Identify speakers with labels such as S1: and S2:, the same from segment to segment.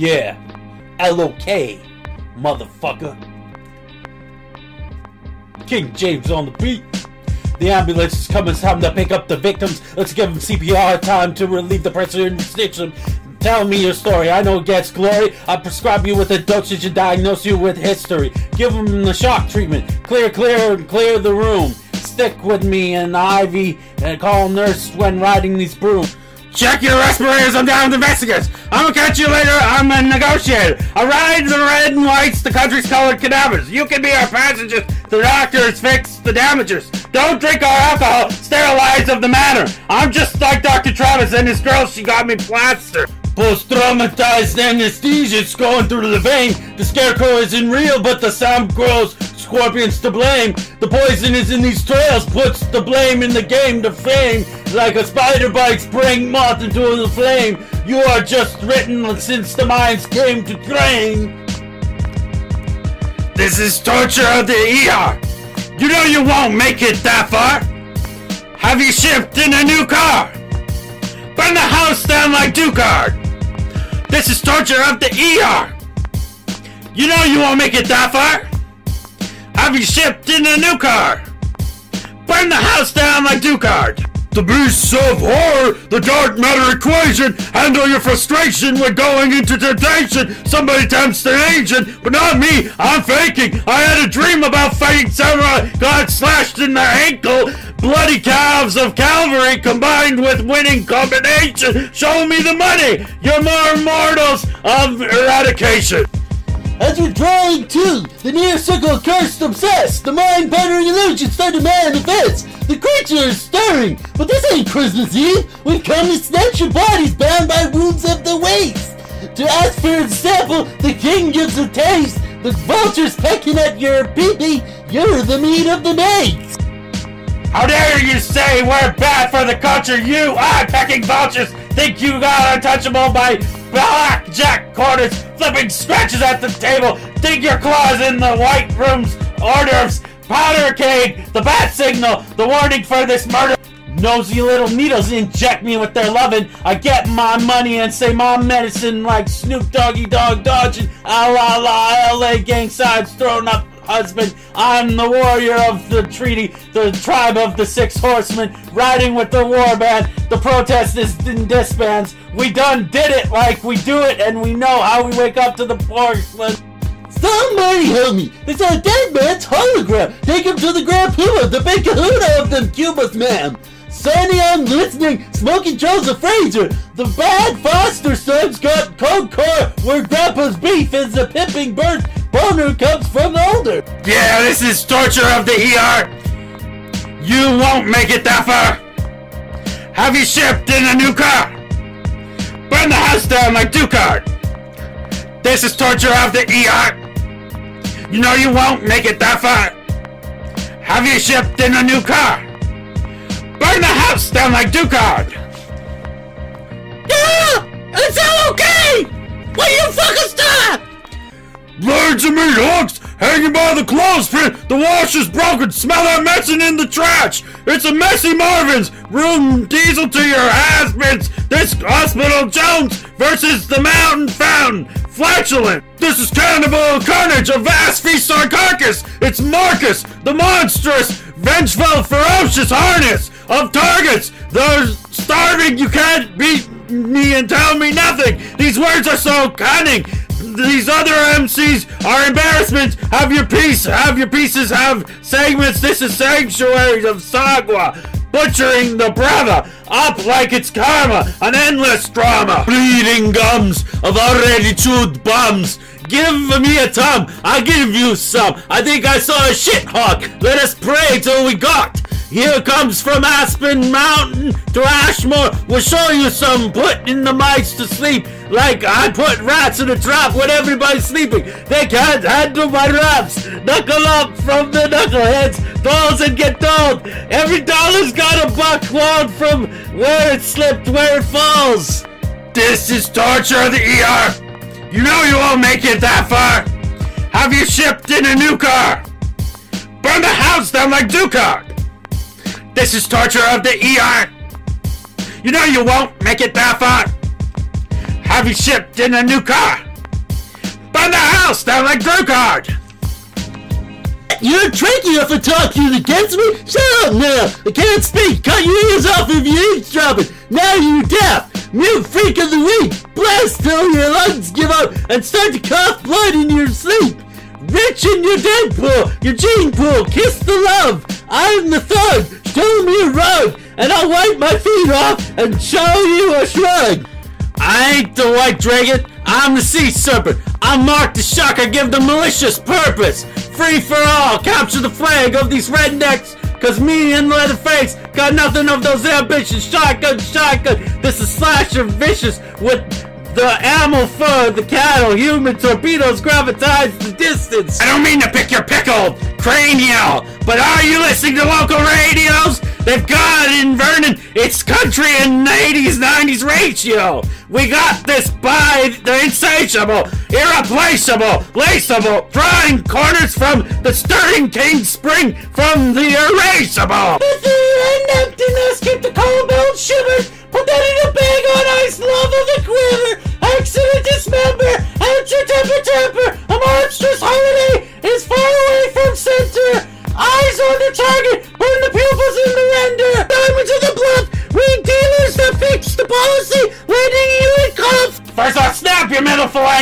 S1: Yeah, L-O-K, motherfucker. King James on the beat. The ambulance is coming, it's time to pick up the victims. Let's give them CPR time to relieve the pressure and stitch them. Tell me your story. I know it gets glory. I prescribe you with a dosage and diagnose you with history. Give them the shock treatment. Clear, clear, clear the room. Stick with me and Ivy and call nurse when riding these brooms. Check your respirators, I'm down with investigators. I'm gonna catch you later, I'm a negotiator. I ride the red and whites, the country's colored cadavers. You can be our passengers, the doctors fix the damages. Don't drink our alcohol, sterilize of the matter. I'm just like Dr. Travis and his girl, she got me plastered. Post-traumatized anesthesia's going through the vein. The scarecrow isn't real, but the sound grows. Scorpions to blame. The poison is in these trails. Puts the blame in the game to fame. Like a spider bite, spraying moth into the flame. You are just written since the minds came to train. This is torture of the ER. You know you won't make it that far. Have you shipped in a new car? Burn the house down like Dugard. This is torture of the ER. You know you won't make it that far. Have you shipped in a new car? Burn the house down like Dugard. The beasts of horror, the dark matter equation. Handle your frustration when going into temptation. Somebody tempts the agent, but not me. I'm faking. I had a dream about fighting samurai. Got slashed in the ankle. Bloody calves of Calvary combined with winning combination. Show me the money. You're more mortals of eradication.
S2: As we're drawing to the near circle cursed obsessed, the mind bending illusion start to manifest. The creature is stirring, but this ain't Christmas Eve. We've come to snatch your bodies bound by wounds of the waist. To ask for a sample, the king gives a taste. The vultures pecking at your pee You're the meat of the mates.
S1: How dare you say we're bad for the culture? You are pecking vultures. Think you got untouchable by blackjack corners, flipping scratches at the table. Dig your claws in the white room's hors d'oeuvres. Powder keg, the bat signal, the warning for this murder. Nosy little needles inject me with their loving. I get my money and say my medicine like Snoop Doggy Dogg dodging. Ah la la, LA gang sides thrown up husband. I'm the warrior of the treaty, the tribe of the six horsemen, riding with the war band. The protest is in disbands. We done did it like we do it, and we know how we wake up to the porcelain.
S2: Somebody help me! It's a dead man's hologram! Take him to the Grand Puma, the big kahuna of them Cubas, ma'am! Sonny, I'm listening! Smoking Joseph Fraser! The bad foster son's got cold core where Grandpa's beef is a pimping bird boner comes from the older!
S1: Yeah, this is torture of the ER! You won't make it that far! Have you shipped in a new car? Burn the house down like Dugard! This is torture of the ER! You know you won't make it that far! Have you shipped in a new car? Burn the house down like Dugard!
S2: Yeah! It's all okay! Will you fucking stop?
S1: Birds of meat hooks hanging by the clothespin. The wash is broken. Smell that messing in the trash. It's a messy Marvin's. Room diesel to your has-beens. This Hospital Jones versus the Mountain Fountain. Flatulent. This is cannibal carnage. A vast feast on carcass. It's Marcus, the monstrous, vengeful, ferocious harness of targets. They're starving. You can't beat me and tell me nothing. These words are so cunning. These other MCs are embarrassments. Have your piece. Have your pieces. Have segments. This is sanctuary of Sagwa. Butchering the brother up like it's karma, an endless drama. Bleeding gums of already chewed bums. Give me a tum, I'll give you some. I think I saw a shit hawk. Let us pray till we got. Here comes from Aspen Mountain to Ashmore. We'll show you some put in the mice to sleep. Like I put rats in a trap when everybody's sleeping. They can't handle my raps. Knuckle up from the knuckleheads. Dolls and get dolled. Every dollar's got a buck clawed from where it slipped, where it falls. This is torture of the ER. You know you won't make it that far. Have you shipped in a new car? Burn the house down like Dugard. This is torture of the ER. You know you won't make it that far. You shipped in a new car? burn the house down like Dugard!
S2: You're tricky if I talk you against me. Shut up now. I can't speak. Cut your ears off if you're eavesdropping. Now you're deaf. Mute freak of the week. Blast till your lungs give out and start to cough blood in your sleep. Rich in your Deadpool, your gene pool, kiss the love. I'm the thug. Show me a rug, and I'll wipe my feet off and show you a shrug.
S1: I ain't the white dragon, I'm the sea serpent. I'm Mark the I give the malicious purpose. Free for all, capture the flag of these rednecks. Cause me and Leatherface got nothing of those ambitions. Shotgun, shotgun, this is slasher vicious with the animal fur, the cattle, human torpedoes gravitize the distance. I don't mean to pick your pickle, cranial, but are you listening to local radios? They've got in Vernon, it's country in the 80s 90s ratio. We got this by the insatiable, irreplaceable, laceable, drawing corners from the stirring king spring from the erasable.
S2: If the emptiness, keep the cold belt shivered. Put that in a bag on ice, love of the quiver. Accident dismember, out temper temper. A monstrous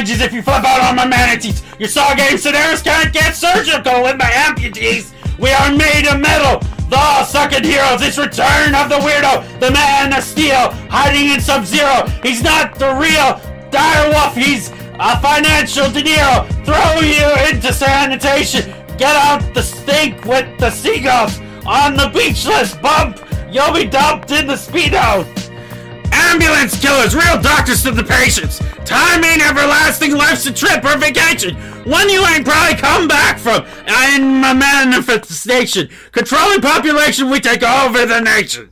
S1: if you flip out on my manatees. Your saw game scenarios can't get surgical with my amputees. We are made of metal. The second heroes, it's return of the weirdo, the man of steel, hiding in Sub-Zero. He's not the real dire wolf, he's a financial De Niro. Throw you into sanitation. Get out the stink with the seagulls on the beachless bump. You'll be dumped in the speedo. Ambulance killers, real doctors to the patients. Timing everlasting life's a trip or vacation. One you ain't probably come back from. In my manifestation. Controlling population, we take over the nation.